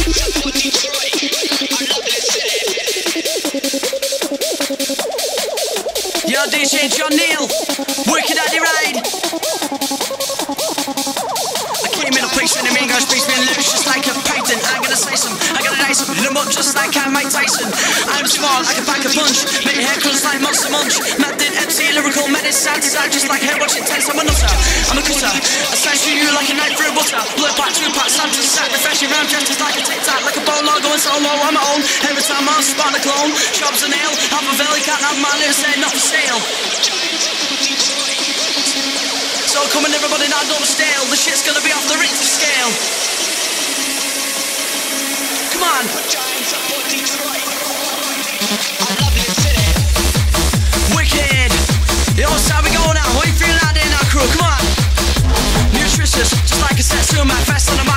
Yo, DJ John Neal, working at the ride. I came in a place in the main guy speaks me lyrics just like a python. I'm gonna say some, I'm gonna dice some, hit 'em up just like I'm Mike Tyson. I'm smart, I can pack a punch, make hair crunch like Monster Munch. Mad did MC, lyrical medicine, side to just like hair watching tense. I'm a nutter, I'm a cutter. I slice you like a knife through butter. Blood to the sack, refreshing round just like a tic tac, like a bone log going solo on my own. Every time I'm spot a clone, job's a nail, have a belly, can't have my lyrics, they're not for sale. So come on everybody now don't stale The shit's gonna be off the Richter scale Come on Wicked Yo, so how we going now? What you feeling out there now crew? Come on Nutritious, just like a set man Fast on